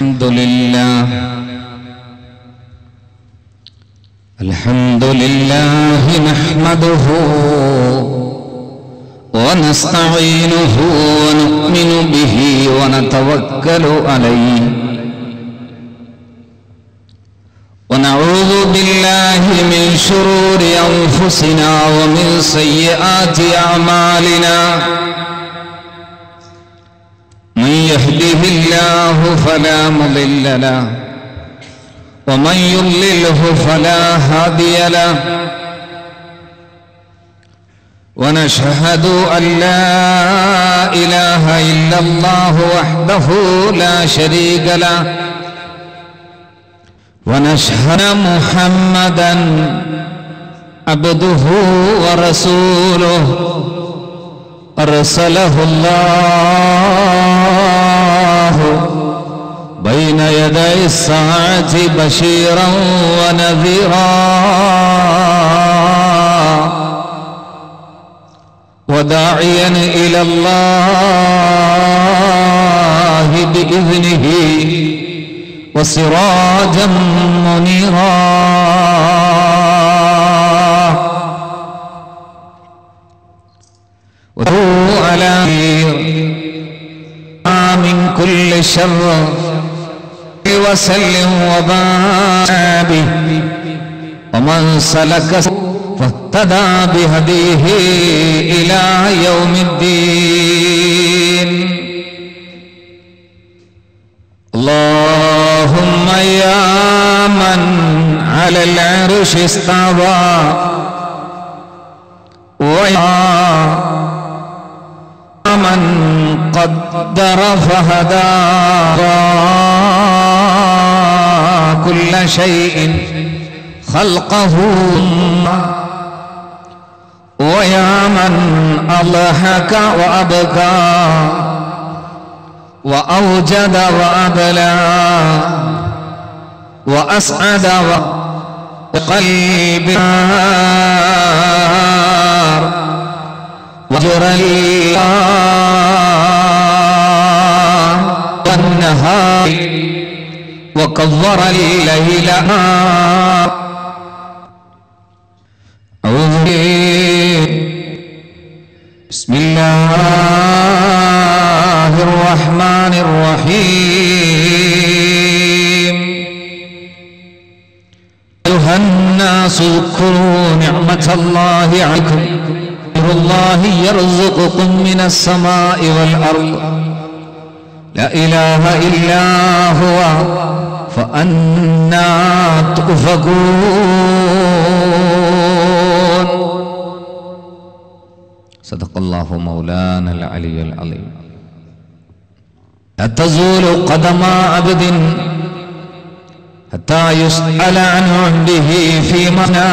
الحمد لله. الحمد لله نحمده ونستعينه ونؤمن به ونتوكل عليه. ونعوذ بالله من شرور أنفسنا ومن سيئات أعمالنا. يهده الله فلا مضل له ومن يضلله فلا هادي له ونشهد أن لا إله إلا الله وحده لا شريك له ونشهد محمدا عبده ورسوله أرسله الله بين يدي الساعة بشيرا ونذيرا. وداعيا إلى الله بإذنه وسراجا منيرا. وهو على كل شر. وسلم وبارك. به ومن سلك فاهتدى بهديه إلى يوم الدين. اللهم يا من على العرش استوى. ويا قدر فهدى كل شيء خلقه ويا من أضحك وأبكى وأوجد وأبلى وأسعد وقلب وجرى الله والنهار وكظر الليل أعوذ بسم الله الرحمن الرحيم. أيها الناس اذكروا نعمة الله عليكم. الله يرزقكم من السماء والأرض. لا إله إلا هو فأنا تؤفكون. صدق الله مولانا العلي العظيم. لا تزول قدم عبد حتى يسأل عن عمده في منى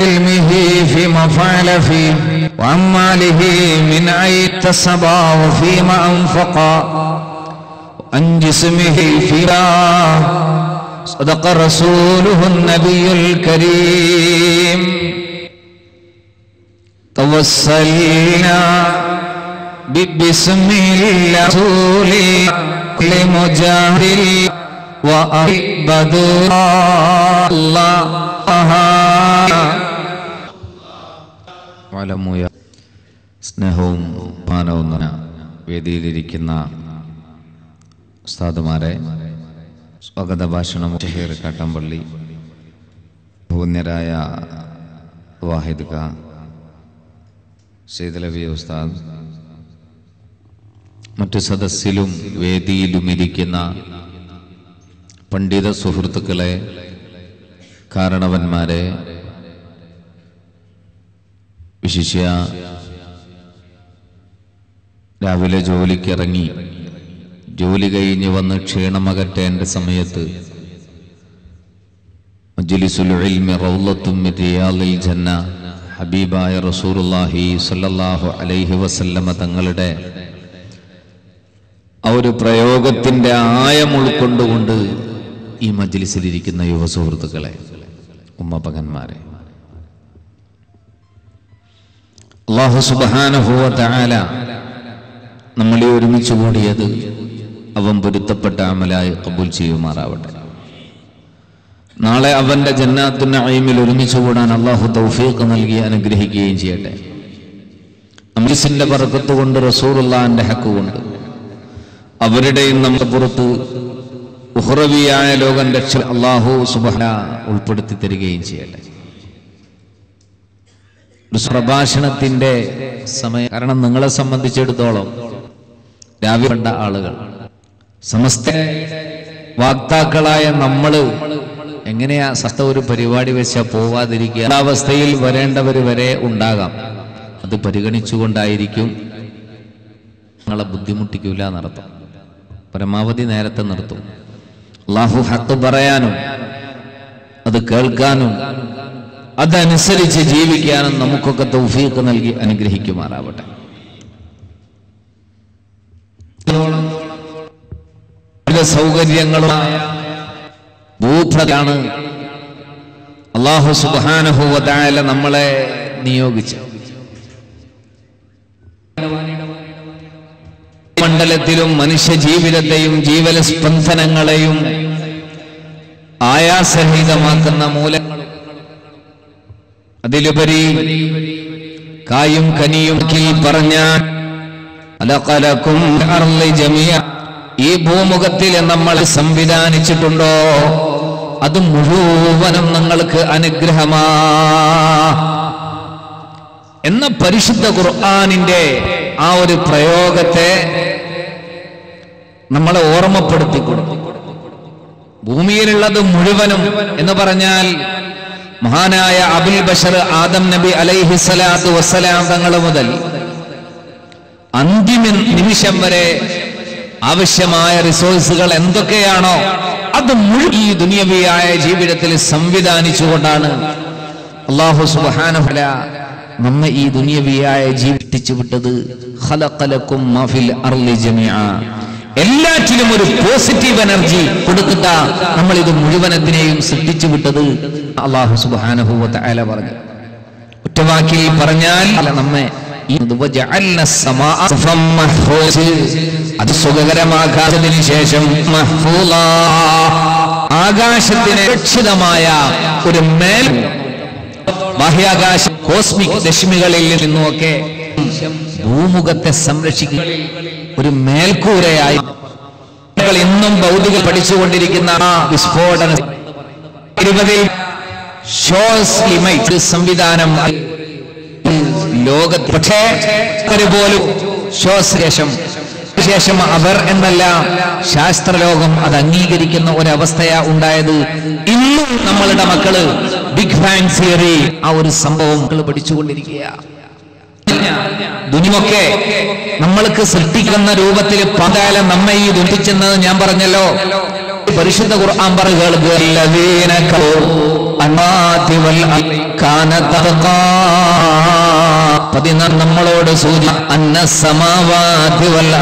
علمه فيما فعل فيه وعن ماله من أين اكتسب وفيما أنفق. وعن جسمه فيما صدق رسوله النبي الكريم توسلنا ببسم الله كل مجاهد وأعبد الله വലമുയ സ്നേഹവും ബഹുമാനവും നിറഞ്ഞ വേദിയിലിരിക്കുന്ന ഉസ്താദുമാരെ സ്വാഗത ഭാഷണം ഷഹീർ കാട്ടമ്പള്ളി ഭൂന്യരായ വാഹിദ് ഖാൻ ശീതലവി ഉസ്താദ് മറ്റു സദസ്സിലും വേദിയിലും ഇരിക്കുന്ന പണ്ഡിത സുഹൃത്തുക്കളെ കാരണവന്മാരെ വിശിഷ്യ രാവിലെ ജോലിക്കിറങ്ങി ജോലി കഴിഞ്ഞ് വന്ന് ക്ഷീണമകറ്റേണ്ട സമയത്ത്. ജന്ന ഹബീബായ റസൂലുള്ളാഹി സ്വല്ലല്ലാഹു അലൈഹി വസല്ലമ തങ്ങളുടെ ആ ഒരു പ്രയോഗത്തിന്റെ ആയം ഉൾക്കൊണ്ടുകൊണ്ട് ഈ മജ്ലിസിലിരിക്കുന്ന യുവ സുഹൃത്തുക്കളെ ഉമ്മപകന്മാരെ അള്ളാഹു സുബാനുഭൂവ താല നമ്മളെ ഒരുമിച്ച് കൂടിയത് അവൻ പൊരുത്തപ്പെട്ട അമലായി കബൂൽ ചെയ്യുമാറാവട്ടെ. നാളെ അവന്റെ ജന്നാത്തുന്ന അയിമിൽ ഒരുമിച്ച് കൂടാൻ അള്ളാഹു തൗഫീഖ് നൽകി അനുഗ്രഹിക്കുകയും ചെയ്യട്ടെ. അമീസിന്റെ പറക്കത്ത് കൊണ്ട് റസൂറുല്ലാന്റെ ഹക്ക് കൊണ്ട്. അവരുടെയും നമ്മുടെ പുറത്ത് ഉഹ്റവിയായ ലോകം രക്ഷ അള്ളാഹു സുബഹ ഉൾപ്പെടുത്തി തരികയും ചെയ്യട്ടെ. ഒരു പ്രഭാഷണത്തിന്റെ സമയം കാരണം നിങ്ങളെ സംബന്ധിച്ചിടത്തോളം രാവിലെ കണ്ട ആളുകൾ സമസ്ത വാക്താക്കളായ നമ്മൾ എങ്ങനെയാ സത്ത ഒരു പരിപാടി വെച്ചാൽ പോവാതിരിക്കുക? അവസ്ഥയിൽ വരേണ്ടവർ വരെ ഉണ്ടാകാം. അത് പരിഗണിച്ചുകൊണ്ടായിരിക്കും നിങ്ങളെ ബുദ്ധിമുട്ടിക്കൂല നടത്തും പരമാവധി നേരത്തെ നിർത്തും. അള്ളാഹു ഹക്ക് പറയാനും അത് കേൾക്കാനും അതനുസരിച്ച് ജീവിക്കാനും നമുക്കൊക്കെ തൗഫീക്ക് നൽകി അനുഗ്രഹിക്കുമാറാവട്ടെ. സൗകര്യങ്ങളും ഭൂപ്രതാണ് അള്ളാഹു സുബാനഹുവതായ നമ്മളെ നിയോഗിച്ചു മണ്ഡലത്തിലും മനുഷ്യ ജീവിതത്തെയും ജീവന സ്പന്ദനങ്ങളെയും ആയാസരഹിതമാക്കുന്ന മൂലങ്ങൾ അതിലുപരി കായും കനിയും പറഞ്ഞ അലക്കലക്കും ജമിയ ഈ ഭൂമുഖത്തിൽ നമ്മൾ സംവിധാനിച്ചിട്ടുണ്ടോ? അത് മുഴുവനും നിങ്ങൾക്ക് അനുഗ്രഹമാ. എന്ന പരിശുദ്ധ ഖുർആാനിന്റെ ആ ഒരു പ്രയോഗത്തെ നമ്മളെ ഓർമ്മപ്പെടുത്തി കൊടുക്കും ഭൂമിയിലുള്ളത് മുഴുവനും എന്ന് പറഞ്ഞാൽ മഹാനായ അബുൽ ബഷർ ആദം നബി അലൈഹി സ്വലാത്തു വസ്സലാം തങ്ങൾ മുതൽ അന്തിമ നിമിഷം വരെ ആവശ്യമായ റിസോഴ്സുകൾ എന്തൊക്കെയാണോ അത് മുഴുവൻ ഈ ദുനിയവിയായ ജീവിതത്തിൽ സംവിധാനിച്ചുകൊണ്ടാണ്. അള്ളാഹു സുബാന നമ്മെ ഈ ദുനിയവിയായ ജീവിപ്പിച്ചു വിട്ടത്. എല്ലാറ്റിലും ഒരു പോസിറ്റീവ് എനർജി കൊടുക്കുന്ന നമ്മൾ ഇത് മുഴുവനത്തിനെയും സൃഷ്ടിച്ചു വിട്ടത്. അള്ളാഹു സുബാനഹുവ അയല പറഞ്ഞു. ഒറ്റവാക്കിൽ പറഞ്ഞാൽ നമ്മെ അത് സുഖകരമാക്കാത്തതിന് ശേഷം ആകാശത്തിന് രക്ഷിതമായ ഒരു മേൽ ബാഹ്യാകാശ കോസ്മിക് രശ്മികളിൽ നിന്നുമൊക്കെ ഭൂമുഖത്തെ സംരക്ഷിക്കുക ഒരു മേൽക്കൂരയായി. ഇന്നും ഭൗതിക പഠിച്ചുകൊണ്ടിരിക്കുന്ന വിസ്ഫോടന. സംവിധാനം. ലോകത്ത് പക്ഷേ ഒരുപോലും പോലും ശേഷം അവർ എന്നല്ല ശാസ്ത്രലോകം അത് അംഗീകരിക്കുന്ന ഒരവസ്ഥയാ ഉണ്ടായത്. ഇന്നും നമ്മളുടെ മക്കൾ ബിഗ് ബാങ് തിയറി ആ ഒരു സംഭവം മക്കൾ പഠിച്ചുകൊണ്ടിരിക്കുക ദുനിമൊക്കെ നമ്മൾക്ക് സൃഷ്ടിക്കുന്ന രൂപത്തിൽ പതാലം നമ്മെ ഈ ദുഃഖിച്ചെന്നത് ഞാൻ പറഞ്ഞല്ലോ. പരിശുദ്ധ ഖുർആൻ പതിനാറ് നമ്മളോട് സൂചി അന്ന സമാവാദിവൽ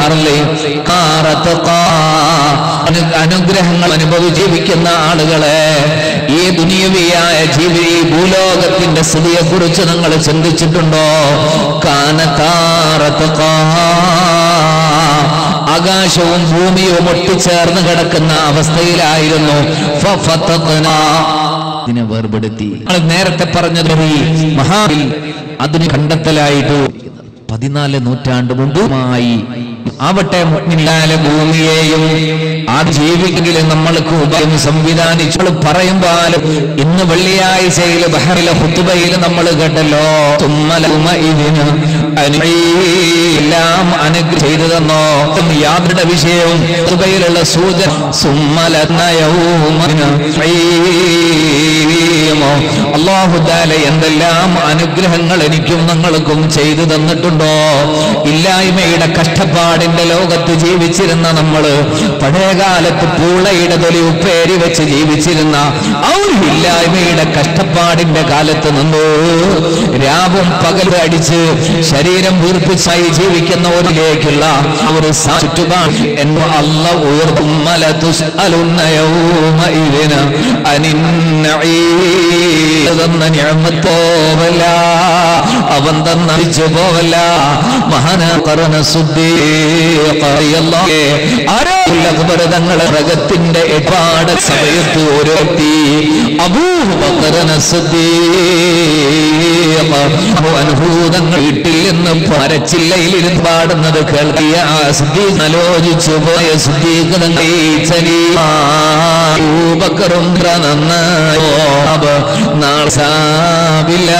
അനുഗ്രഹങ്ങൾ അനുഭവിച്ച് ജീവിക്കുന്ന ആളുകളെ ഈ ദുനിയവിയായ ജീവി ഭൂലോകത്തിന്റെ സ്ഥിതിയെ കുറിച്ച് നിങ്ങൾ ചിന്തിച്ചിട്ടുണ്ടോ? കാനത്താറത്തക്ക ആകാശവും ഭൂമിയും ഒട്ടിച്ചേർന്ന് കിടക്കുന്ന അവസ്ഥയിലായിരുന്നു. ഇതിനെ വേർപെടുത്തി. നേരത്തെ പറഞ്ഞത് മഹാബിൽ അതിന് കണ്ടെത്തലായിട്ട് പതിനാല് നൂറ്റാണ്ട് മുമ്പുമായി ആവട്ടെ മുന്നിലാലെ ഭൂമിയെയും ആ ജീവിക്കെങ്കിലും നമ്മൾക്ക് ഉപായം സംവിധാനിച്ചു പറയുമ്പോൾ ഇന്ന് വെള്ളിയാഴ്ചയിൽ ബഹറിലെ ഹുത്തുബയിൽ നമ്മൾ കേട്ടല്ലോ. തുമ്മലുമ ഇതിന് എല്ലാം അനുഗ്രഹം ചെയ്തു തന്നോ യാതൊരു വിഷയവും ഹുത്തുബയിലുള്ള സൂചന സുമ്മലോ അള്ളാഹുദാല എന്തെല്ലാം അനുഗ്രഹങ്ങൾ എനിക്കും നിങ്ങൾക്കും ചെയ്തു തന്നിട്ടുണ്ടോ? ഇല്ലായ്മയുടെ കഷ്ടപ്പാടിന്റെ ലോകത്ത് ജീവിച്ചിരുന്ന നമ്മൾ പഴയകാലത്ത് പൂളയുടെ തൊലി ഉപ്പേരി വെച്ച് ജീവിച്ചിരുന്ന ഔരില്ലായ്മയുടെ കഷ്ടപ്പാടിന്റെ കാലത്ത് നിന്നു. രാവും പകലും അടിച്ച് ശരീരം വീർപ്പിച്ചായി ജീവിക്കുന്ന ഒരിലേക്കുള്ള ഒരു ചുറ്റുപാട് എന്ന് അല്ല ഉയർത്തും. അനിന്ന നിഅമത്ത് അവൻ തന്ന അഴിച്ചു പോവല്ല മഹാന കറന അക്ബർ തങ്ങളെ റകത്തിന്റെ ഇടപാട് സമയത്ത് ഒരു വ്യക്തി അനുഭൂതങ്ങൾ വീട്ടിൽ നിന്ന് പരച്ചില്ലയിൽ ഇരുന്ന് പാടുന്നത് കേൾക്കിയ ആലോചിച്ചു പോയ അബൂബക്കറും നന്നായോ? സാബില്ല.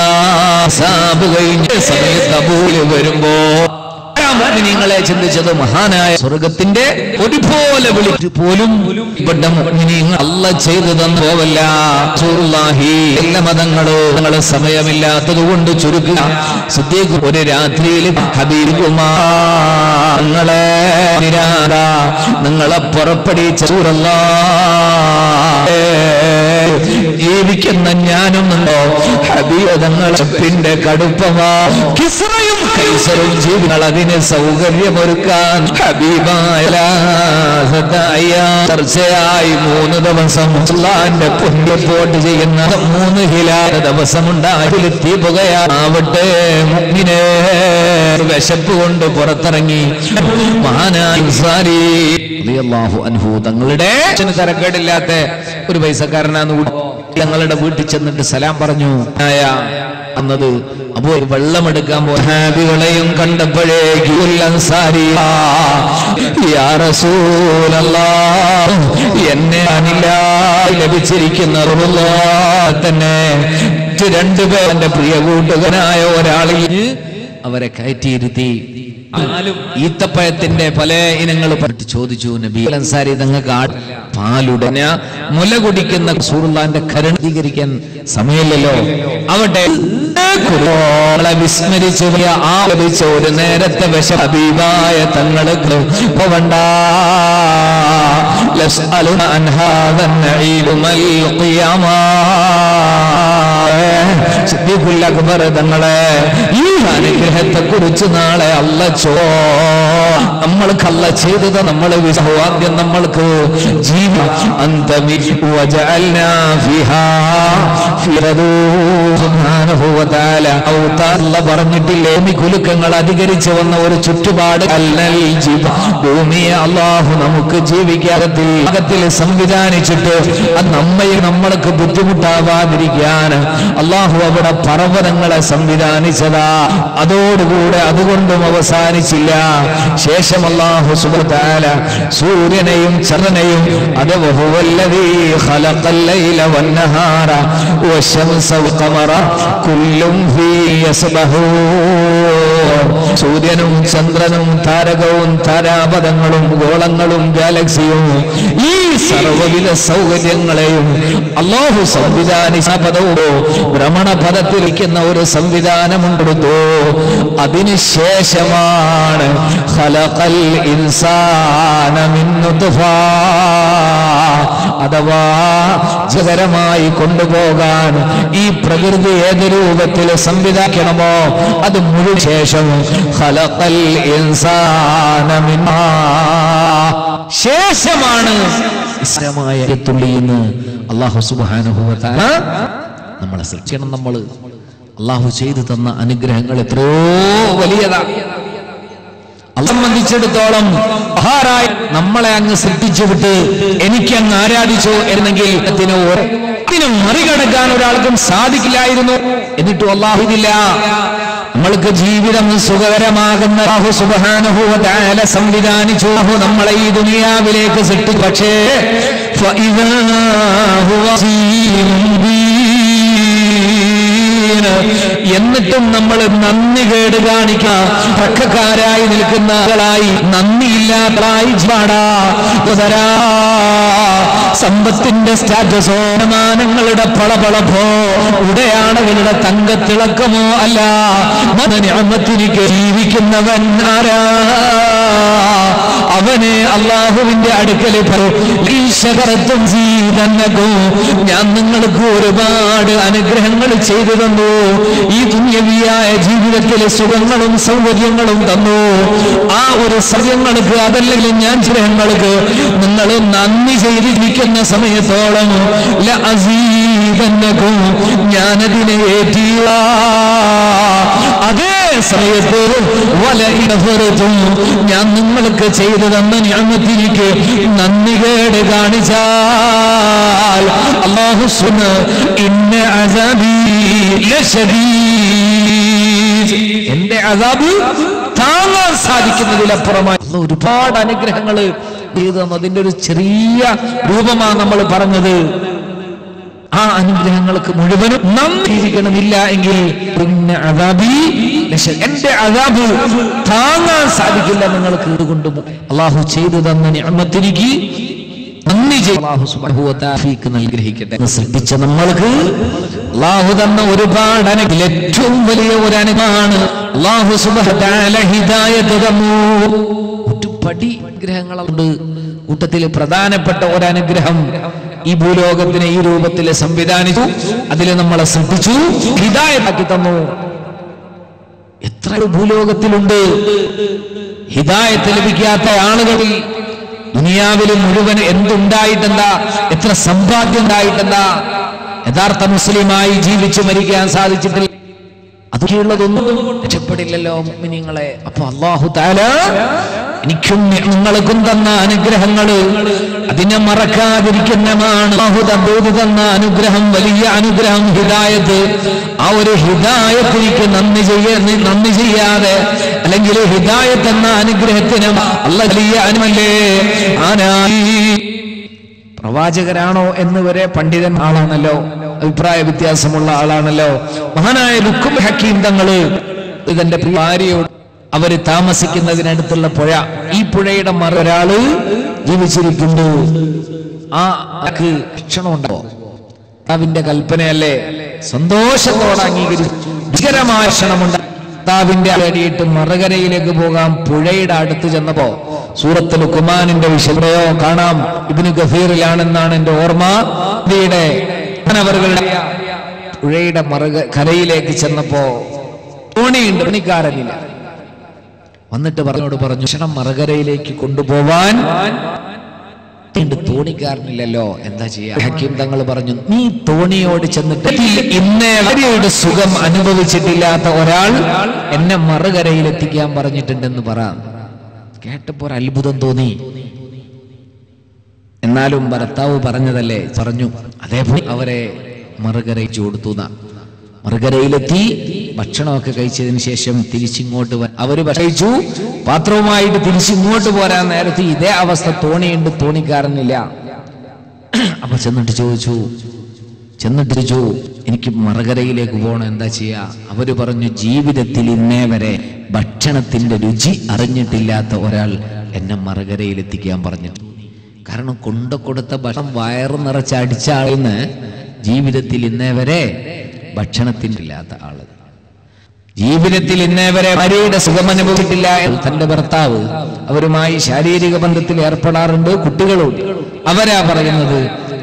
സാബ് കഴിഞ്ഞ സമയത്ത് അബൂൽ വരുമ്പോ നിങ്ങളെ ചിന്തിച്ചത് മഹാനായ സ്വർഗത്തിന്റെ ഒരുപോലെ വിളി. പോലും അല്ല ചെയ്തു തന്നു പോവല്ല എല്ലാ മതങ്ങളോ നിങ്ങളെ സമയമില്ലാത്തത് കൊണ്ട് ചുരുക്കുക. ഒരു രാത്രിയിൽ ഹബീബ് കുമാർ നിങ്ങളെ പുറപ്പെടിച്ച സൂറല്ലാ. ജീവിക്കുന്ന ഞാനും ഹബീർ തങ്ങളെ പിന്നെ കടുപ്പമാ. കൈസറും ജീവികൾ അതിന് സൗകര്യമൊരുക്കാൻ ചർച്ചയായി മൂന്ന് ദിവസം അള്ളാന്റെ ചെയ്യുന്ന മൂന്ന് ഹിലാര ദിവസം തീ പുകയാവട്ടെ മുഗ്നെ വിശപ്പ് കൊണ്ട് പുറത്തിറങ്ങി മഹാനായി സാരി റളിയല്ലാഹു അൻഹു തങ്ങളുടെ തരക്കേടില്ലാത്ത ഒരു പൈസക്കാരനാന്ന് കൂടി ഞങ്ങളുടെ വീട്ടിൽ ചെന്നിട്ട് സലാം പറഞ്ഞു. അന്നത് അപ്പോ വെള്ളമെടുക്കാൻ പോയ കണ്ടപ്പോഴേക്കും എന്നെ അനില ലഭിച്ചിരിക്കുന്ന തന്നെ. മറ്റ് രണ്ടുപേരുടെ പ്രിയ കൂട്ടുകനായ ഒരാളിൽ അവരെ കയറ്റിയിരുത്തി. ഈത്തപ്പഴത്തിന്റെ പല ഇനങ്ങൾ പറ്റി ചോദിച്ചു നബി അൻസാരി തങ്ങൾക്ക് ആ പാലുടന മുല കുടിക്കുന്ന സൂറുല്ലാന്റെ കരുണീകരിക്കാൻ സമയമില്ലല്ലോ. അവിടെ കുരുളെ വിസ്മരിച്ചു ഒരു നേരത്തെ വിഷ ഹബീബായ തങ്ങൾക്ക് പോവണ്ട ലസ്അലുന അൻ ഹാദ നഈമു ഖിയാമ. സിദ്ദീഖുൽ അക്ബർ തങ്ങളെ ഈ അനുഗ്രഹത്തെ കുറിച്ച് നാളെ അല്ല ചോ. നമ്മൾക്ക് അല്ല ചെയ്തത് നമ്മളെ വിശ്വാദ്യം നമ്മൾക്ക് ജീവ. അന്തമി വജഅൽനാ ഫിഹാ ഫിറദൂ. സുബ്ഹാനഹു വതആല. ഔതാല്ല പറഞ്ഞിട്ടില്ലേ? കുലുക്കങ്ങൾ അധികരിച്ചു വന്ന ഒരു ചുറ്റുപാട് ഭൂമിയെ അള്ളാഹു നമുക്ക് ജീവിക്കാകത്തിൽ അകത്തിൽ സംവിധാനിച്ചിട്ട് അത് നമ്മയെ നമ്മൾക്ക് ബുദ്ധിമുട്ടാവാതിരിക്കാൻ അള്ളാഹു അവിടെ പർവതങ്ങളെ സംവിധാനിച്ചതാ. അതോടുകൂടെ അതുകൊണ്ടും അവസാനിച്ചില്ല. ശേഷം അള്ളാഹു സുബത്താല സൂര്യനെയും ചന്ദ്രനെയും അത് ഖലഖൽ ലൈല വന്നഹാര വശംസ സൂര്യനും ചന്ദ്രനും താരകവും താരാപഥങ്ങളും ഗോളങ്ങളും ഗാലക്സിയും ഈ സർവവിധ സൗകര്യങ്ങളെയും അള്ളാഹു സംവിധാനിച്ച പദവോ ഭ്രമണപഥത്തിരിക്കുന്ന ഒരു സംവിധാനമുണ്ടെടുത്തോ അതിനുശേഷമാണ് ഖലഖൽ നുത്ഫാ. അഥവാ ജകരമായി കൊണ്ടുപോകാൻ ഈ പ്രകൃതി ഏത് രൂപത്തിൽ സംവിധാക്കണമോ അത് മുഴുവൻ ശേഷം ഖലഖൽ ഇൻസാന മിൻ. ശേഷമാണ് ഇസ്ലാമായ സുബ്ഹാനഹു വ തആല നമ്മളെ സൃഷ്ടിക്കണം നമ്മൾ അള്ളാഹു ചെയ്തു തന്ന അനുഗ്രഹങ്ങൾ എത്രയോ വലിയതാ. അത് സംബന്ധിച്ചിടത്തോളം മഹാരായ നമ്മളെ അങ്ങ് സൃഷ്ടിച്ചു വിട്ട് എനിക്ക് അങ്ങ് ആരാധിച്ചു എന്നെങ്കിൽ അതിനെ മറികടക്കാൻ ഒരാൾക്കും സാധിക്കില്ലായിരുന്നു. എന്നിട്ടും അള്ളാഹുദില്ല നമ്മൾക്ക് ജീവിതം സുഖകരമാകുന്ന ബാഹു തആല സംവിധാനിച്ചു. ബാഹു നമ്മളെ ഈ ദുനിയാവിലേക്ക് സൃഷ്ടി പക്ഷേ സീൻ. എന്നിട്ടും നമ്മൾ നന്ദി കേട് കാണിക്കാം. പക്കക്കാരായി നിൽക്കുന്ന ആളായി നന്ദിയില്ലാത്തതായി സമ്പത്തിന്റെ സ്റ്റാറ്റസോ മാനങ്ങളുടെ പളപളഭോ ഉടയാണകളുടെ തങ്കത്തിളക്കമോ അല്ല. മതനിക്ക് ജീവിക്കുന്നവൻ ആരാ? അവനെ അള്ളാഹുവിന്റെ അടുക്കൽ ചെയ്തന്നകോ ഞാൻ നിങ്ങൾക്ക് ഒരുപാട് അനുഗ്രഹങ്ങൾ ചെയ്തു തന്നു. ഈ തുന്യവിയായ ജീവിതത്തിലെ സുഖങ്ങളും സൗകര്യങ്ങളും തന്നു. ആ ഒരു സൗകര്യങ്ങൾക്ക് അതല്ലെങ്കിൽ ഞാൻ ചിലങ്ങൾക്ക് നിങ്ങൾ നന്ദി ചെയ്തിരിക്കുന്ന സമയത്തോളം ഞാനതിനെ ഏറ്റിയ. അതേ ഞാൻ നിങ്ങൾക്ക് ചെയ്തു തന്ന ഞാമത്തിരിക്ക് നന്ദികേട് കാണിച്ചാൽ. അള്ളാഹു സുന ഇന്ന അസബി. എന്റെ അതാബ് താങ്ങാൻ സാധിക്കുന്നതിലപ്പുറമായി. ഒരുപാട് അനുഗ്രഹങ്ങൾ ചെയ്തു അതിന്റെ ഒരു ചെറിയ രൂപമാണ് നമ്മൾ പറഞ്ഞത്. ആ അനുഗ്രഹങ്ങൾക്ക് മുഴുവനും നന്ദിയിരിക്കണമില്ല എങ്കിൽ പിന്നെ അതാബി എന്റെ അതാബ് താങ്ങാൻ സാധിക്കില്ല നിങ്ങൾക്ക് ഇതുകൊണ്ട്. അള്ളാഹു ചെയ്തു തന്ന എന്ന് ശ്രദ്ധിച്ച നമ്മൾക്ക് അള്ളാഹു തന്ന ഒരുപാട് ഏറ്റവും വലിയ ഒരു അനുഭവമാണ് അള്ളാഹു ഹിദായത്ത് തന്നു. അനുഗ്രഹങ്ങളുണ്ട് കൂട്ടത്തിൽ പ്രധാനപ്പെട്ട അനുഗ്രഹം ഈ ഭൂലോകത്തിനെ ഈ രൂപത്തിൽ സംവിധാനിച്ചു അതിൽ നമ്മളെ ശ്രദ്ധിച്ചു ഹിതായതാക്കി തന്നു. എത്ര ഭൂലോകത്തിലുണ്ട്. ഹിതായത്ത് ലഭിക്കാത്ത ആളുകൾ ദുനിയാവിൽ മുഴുവൻ എന്തുണ്ടായിട്ടെന്താ? എത്ര സമ്പാദ്യം ഉണ്ടായിട്ടെന്താ യഥാർത്ഥ മുസ്ലിമായി ജീവിച്ചു മരിക്കാൻ സാധിച്ചിട്ടില്ല. അതൊക്കെയുള്ളതൊന്നും രക്ഷപ്പെടില്ലല്ലോ മുഅ്മിനീങ്ങളെ. അപ്പൊ അള്ളാഹു താല എനിക്കും നിങ്ങൾക്കും തന്ന അനുഗ്രഹങ്ങൾ അതിനെ മറക്കാതിരിക്കുന്നതാണ് തന്ന അനുഗ്രഹം വലിയ അനുഗ്രഹം ഹിദായത്ത്. ആ ഒരു ഹിദായത്തിലേക്ക് നന്ദി ചെയ്യ നന്ദി ചെയ്യാതെ അല്ലെങ്കിൽ ഹിദായത്ത് എന്ന അനുഗ്രഹത്തിന് അല്ല വലിയ അനുമല്ലേ? ആനായി പ്രവാചകരാണോ എന്ന് വരെ പണ്ഡിതൻ ആളാണല്ലോ. അഭിപ്രായ വ്യത്യാസമുള്ള ആളാണല്ലോ. മഹാനായ ലുക്കും ഹക്കീം തങ്ങൾ ഇതെന്റെ ഭാര്യയോട് അവർ താമസിക്കുന്നതിനടുത്തുള്ള പുഴ. ഈ പുഴയുടെ മറ ഒരാൾ ജീവിച്ചിരിക്കുന്നു ആ ഭക്ഷണം ഉണ്ടോ കർത്താവിന്റെ കൽപ്പനയല്ലേ? സന്തോഷത്തോടെ അംഗീകരിച്ചു. ഭീകരമായ കർത്താവിന്റെ അടിയിട്ട് മറുകരയിലേക്ക് പോകാൻ പുഴയുടെ അടുത്ത് ചെന്നപ്പോ സൂറത്ത് ലുക്കുമാനിന്റെ വിശദയോ കാണാം. ഇതിന് ഗഫീറിലാണെന്നാണ് എന്റെ ഓർമ്മ. പുഴയുടെ മറുക കരയിലേക്ക് ചെന്നപ്പോ തോണിയുണ്ട്. പണിക്കാരനില്ല. വന്നിട്ട് പറഞ്ഞോട് പറഞ്ഞു ക്ഷണം മറുകരയിലേക്ക് കൊണ്ടുപോവാൻ തോണിക്കാരനില്ലല്ലോ. എന്താ ചെയ്യാ? തങ്ങൾ പറഞ്ഞു നീ തോണിയോട് ചെന്നിട്ട് ഇന്നേ വരെയുടെ സുഖം അനുഭവിച്ചിട്ടില്ലാത്ത ഒരാൾ എന്നെ മറുകരയിൽ എത്തിക്കാൻ പറഞ്ഞിട്ടുണ്ടെന്ന് പറ. കേട്ടപ്പോ ഒരു അത്ഭുതം തോന്നി. എന്നാലും ഭർത്താവ് പറഞ്ഞതല്ലേ? പറഞ്ഞു അതേപോലെ അവരെ മറുകരയിച്ചു കൊടുത്തു. മറുകരയിലെത്തി ഭക്ഷണമൊക്കെ കഴിച്ചതിന് ശേഷം തിരിച്ചിങ്ങോട്ട് അവർ ഭക്ഷിച്ചു. പാത്രവുമായിട്ട് തിരിച്ചിങ്ങോട്ട് പോരാൻ നേരത്തെ ഇതേ അവസ്ഥ തോണിയുണ്ട് തോണിക്കാരനില്ല. അപ്പൊ ചെന്നിട്ട് ചോദിച്ചു ചെന്നിട്ട് ചോദിച്ചു എനിക്ക് മറുകരയിലേക്ക് പോകണം എന്താ ചെയ്യാ? അവർ പറഞ്ഞു ജീവിതത്തിൽ ഇന്നേ വരെ ഭക്ഷണത്തിന്റെ രുചി അറിഞ്ഞിട്ടില്ലാത്ത ഒരാൾ എന്നെ മറുകരയിൽ എത്തിക്കാൻ പറഞ്ഞു കാരണം കൊണ്ട കൊടുത്ത ഭക്ഷണം വയറ് നിറച്ച് അടിച്ച ആളിന്ന് ജീവിതത്തിൽ ഇന്നേ വരെ ഭക്ഷണത്തിന്റെ ഇല്ലാത്ത ആൾ. ജീവിതത്തിൽ ഇന്നേ വരെ ഭാര്യയുടെ സുഖം അനുഭവിച്ചിട്ടില്ല തന്റെ ഭർത്താവ് അവരുമായി ശാരീരിക ബന്ധത്തിൽ ഏർപ്പെടാറുണ്ട് കുട്ടികളുണ്ട്. അവരാ പറയുന്നത്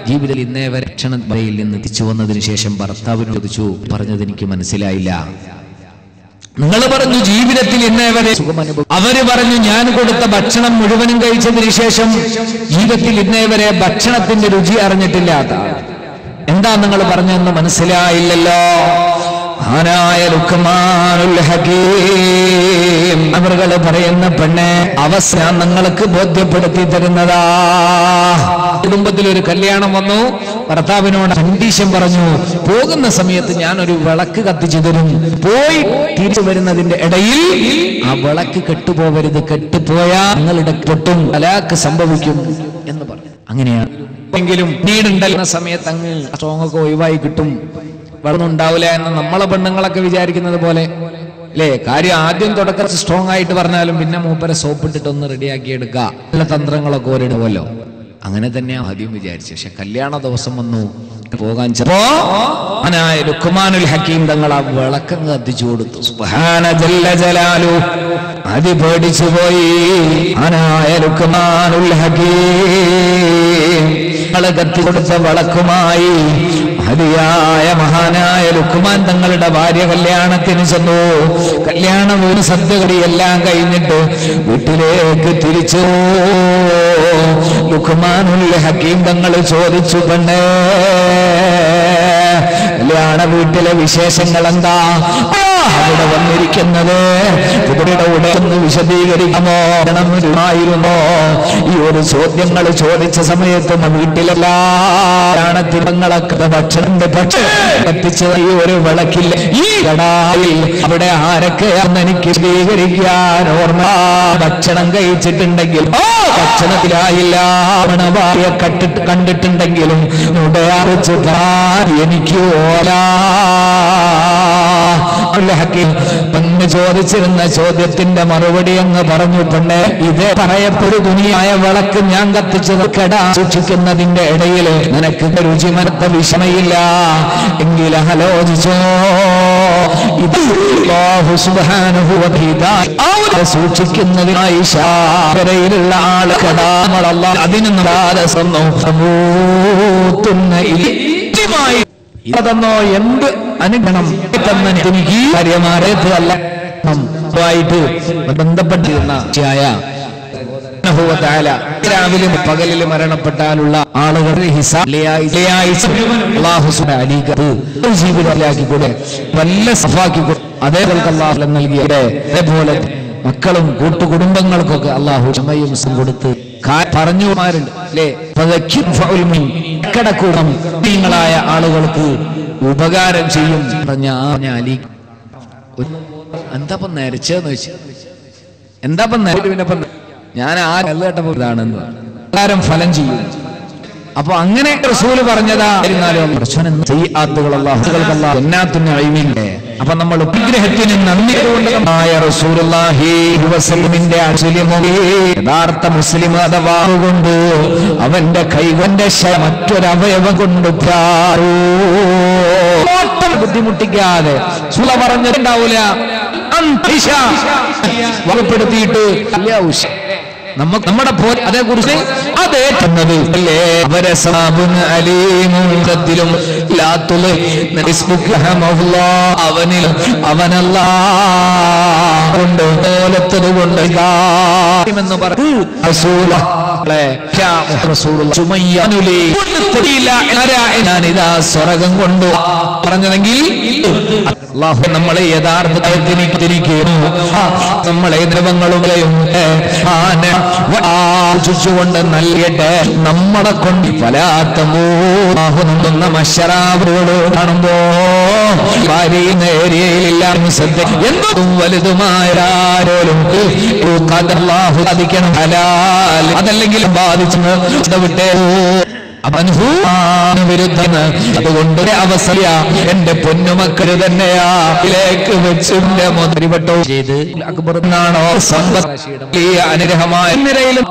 ജീവിതത്തിൽ ഇന്നേ വരെ ഭക്ഷണം വരയിൽ നിന്ന് തിരിച്ചു വന്നതിന് ശേഷം ഭർത്താവിന് ചോദിച്ചു പറഞ്ഞത് എനിക്ക് മനസ്സിലായില്ല നിങ്ങൾ പറഞ്ഞു ജീവിതത്തിൽ ഇന്നേ വരെ അവർ പറഞ്ഞു ഞാൻ കൊടുത്ത ഭക്ഷണം മുഴുവനും കഴിച്ചതിന് ശേഷം ജീവിതത്തിൽ ഇന്നേ വരെ ഭക്ഷണത്തിന്റെ രുചി അറിഞ്ഞിട്ടില്ലാത്ത. എന്താ നിങ്ങൾ പറഞ്ഞെന്ന് മനസ്സിലായില്ലല്ലോ മഹാനായ ലുക്മാനുൽ ഹകീം. അവർകൾ പറയുന്ന പെണ്ണ് അവസാനം നിങ്ങൾക്ക് ബോധ്യപ്പെടുത്തി തരുന്നതാ. കുടുംബത്തിൽ ഒരു കല്യാണം വന്നു. ഭർത്താവിനോട് കണ്ടീഷൻ പറഞ്ഞു പോകുന്ന സമയത്ത് ഞാൻ ഒരു വിളക്ക് കത്തിച്ചു തരും. പോയി തിരിച്ചു വരുന്നതിന്റെ ഇടയിൽ ആ വിളക്ക് കെട്ടുപോവരുത് കെട്ടുപോയാ നിങ്ങളുടെ പൊട്ടും കലാക്ക് സംഭവിക്കും എന്ന് പറഞ്ഞു. അങ്ങനെയാണ്. എങ്കിലും നീടുണ്ടല്ല സമയത്ത് അങ്ങ് സ്ട്രോങ് ഒക്കെ ഒഴിവായി കിട്ടും. വെള്ളം ഉണ്ടാവില്ല എന്ന് നമ്മളെ പെണ്ണുങ്ങളൊക്കെ വിചാരിക്കുന്നത് പോലെ. അല്ലേ കാര്യം ആദ്യം തുടക്കത്തിൽ സ്ട്രോങ് ആയിട്ട് പറഞ്ഞാലും പിന്നെ മൂപ്പരെ സോപ്പിട്ടിട്ട് ഒന്ന് റെഡിയാക്കി എടുക്കുക നല്ല തന്ത്രങ്ങളൊക്കെ ഓരിടുമല്ലോ അങ്ങനെ തന്നെയാ ആദ്യം വിചാരിച്ചു. പക്ഷെ കല്യാണ ദിവസം വന്നു. പോകാൻ ചെപ്പോ ലുക്മാനുൽ ഹക്കീം തങ്ങൾ ആ വിളക്കങ്ങ് കത്തിച്ചു കൊടുത്തു. സുഹാന ജല്ല ജലാലു. അതി പേടിച്ചു പോയി. അനായ ലുക്മാനുൽ ഹക്കീം കൊടുത്ത വിളക്കുമായി ഹരിയായ മഹാനായ ലുക്കുമാൻ തങ്ങളുടെ ഭാര്യ കല്യാണത്തിന് ചെന്നു. കല്യാണം ഒരു സദ്യകടി എല്ലാം കഴിഞ്ഞിട്ട് വീട്ടിലേക്ക് തിരിച്ചു. ലുക്കുമാനുൽ ഹക്കീം തങ്ങൾ ചോദിച്ചു പെണ്ണേ കല്യാണ വീട്ടിലെ വിശേഷങ്ങൾ എന്താ അവിടെ വന്നിരിക്കുന്നത് ഇവിടെ ഒന്ന് വിശദീകരിക്കാമോ? ആയിരുന്നോ ഈ ഒരു ചോദ്യങ്ങൾ ചോദിച്ച സമയത്ത് വീട്ടിലെല്ലാം തിരുവങ്ങളൊക്കെ ഭക്ഷണത്തെ ഭക്ഷണം കത്തിച്ച ഈ ഒരു വിളക്കില്ല ഈ കടായിൽ അവിടെ ആരൊക്കെയാണെന്ന് എനിക്ക് സ്വീകരിക്കാൻ ഓർമ്മ. ഭക്ഷണം കഴിച്ചിട്ടുണ്ടെങ്കിൽ ഭക്ഷണത്തിലായില്ല. മണവായ കട്ടിട്ട് കണ്ടിട്ടുണ്ടെങ്കിലും ഉടയാറിച്ച് എനിക്ക് ഓരാ അല്ല ഹക്കീം പെണ്ണ് ചോദിച്ചിരുന്ന ചോദ്യത്തിന്റെ മറുപടി അങ്ങ് പറഞ്ഞു പെണ്ണ് ഇത് പറയപ്പൊരു തുണിയായ വിളക്ക് ഞാൻ കത്തിച്ചത് കട. സൂക്ഷിക്കുന്നതിന്റെ ഇടയിൽ നിനക്ക് രുചി മരത്ത വിഷമയില്ല. എങ്കിൽ ആലോചിച്ചോ. ഇത് സൂക്ഷിക്കുന്നതിനായി ശാരയിലുള്ള ആൾ കടാമളല്ല അതിന് നാരസം സമൂത്തുന്ന ഇല്ലിമായി ഇതന്നോ എന്ത് അനുഗണം? തന്നെ എനിക്ക് കാര്യമാരേത് അല്ല ആയിട്ട് ബന്ധപ്പെട്ടിരുന്ന രാവിലെ പകലിൽ മരണപ്പെട്ടാലുള്ള ആളുകളുടെ ജീവിതത്തിലാക്കിക്കൂടെ? വല്ല സഫാക്കി അതേപോലെ അള്ളാഹു അതേപോലെ മക്കളും കൂട്ടുകുടുംബങ്ങൾക്കൊക്കെ അള്ളാഹു ക്ഷമയും കൊടുത്ത് പറഞ്ഞുമാരുണ്ട് അല്ലേ കടക്കൂടം. ായ ആളുകൾക്ക് ഉപകാരം ചെയ്യും പറഞ്ഞ അലി. എന്താപ്പം നരച്ചെന്ന് വെച്ചു? എന്താപ്പം ഞാൻ ആ കല്ല് കേട്ടപ്പോ ഇതാണെന്ന് ഉപകാരം ഫലം ചെയ്യും. അപ്പൊ അങ്ങനെ റസൂൽ പറഞ്ഞതാ. എന്നാലും അപ്പൊ നമ്മൾ ഉപഗ്രഹത്തിന് നന്ദി യഥാർത്ഥ മുസ്ലിം അഥവാ കൊണ്ട് അവന്റെ കൈവന്റെ മറ്റൊരവയവം കൊണ്ട് ബുദ്ധിമുട്ടിക്കാതെ സുല പറഞ്ഞിട്ടുണ്ടാവൂല. വകപ്പെടുത്തിയിട്ട് നമ്മ നമ്മുടെ അതേ കുറിച്ച് അതേറ്റുന്നത് അല്ലേ? അവരെ സാബുൻ അലീമും ലാത്തുൽ അവനിൽ അവനല്ല കൊണ്ട് കൊണ്ട് എന്ന് ഞാനിതാ സ്വർഗം കൊണ്ടു. പറഞ്ഞതെങ്കിൽ നമ്മളെ യഥാർത്ഥത്തിരിക്കുന്നു നമ്മളെ ദ്രവങ്ങളുടെയും കൊണ്ട് നൽകിയിട്ട് നമ്മളെ കൊണ്ട് പലാത്തമൂഹുന്ന മഷറാബുകൾ കാണുമ്പോ എന്തും വലുതുമായ ആരോലും അള്ളാഹു അതല്ലെങ്കിൽ ബാധിച്ചു വിരുദ്ധന് അതുകൊണ്ട് അവസര എന്റെ പൊന്നുമക്കൾ തന്നെയാ. ഇതിലേക്ക് മുതലിവട്ടോ ചെയ്ത് അക്ബർ എന്നാണോ? സമ്പത്ത് അനുഗ്രഹമായ നിരയിലും